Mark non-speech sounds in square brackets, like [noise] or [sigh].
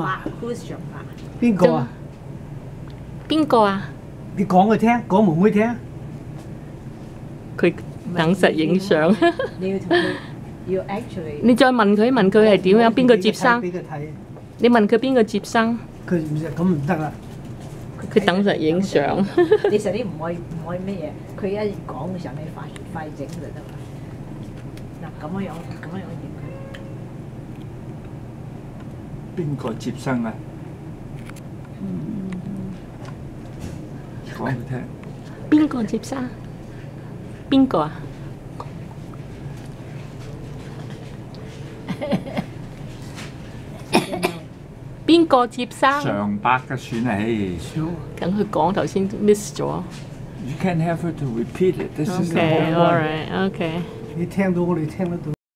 啊？Who's 上吧？邊個啊？邊個啊？你講佢聽，講妹妹聽。佢等實影相。你要同佢 [laughs] 要 actually 你再問佢問佢係點樣？邊個接生？俾佢睇，你問佢邊個接生？佢唔識咁唔得啦。佢等實影相。[laughs] 你實啲唔可以唔可以乜嘢？佢一講嘅時候，你快快整就得啦。嗱咁樣樣咁樣樣影佢。 边个接生啊？讲佢听。边个接生？边个啊？边个接生？上百嘅算啊，唉。等佢讲头先 miss 咗。 You can't have her to repeat it. This is the Okay, whole all point. right, okay. 你听到我哋听得到。